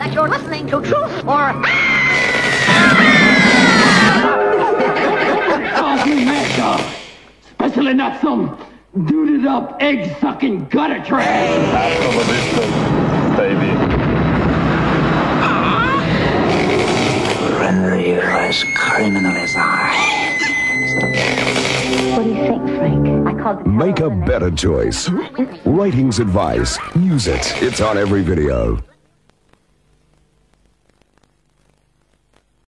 that you're listening to Truth or... Oh, me. Especially not some duded up, egg sucking gutter trash. Hasta la vista, baby. Render you as criminal as I. What do you think, Frank? I called Make a better choice. Ratings advice. Use it. It's on every video.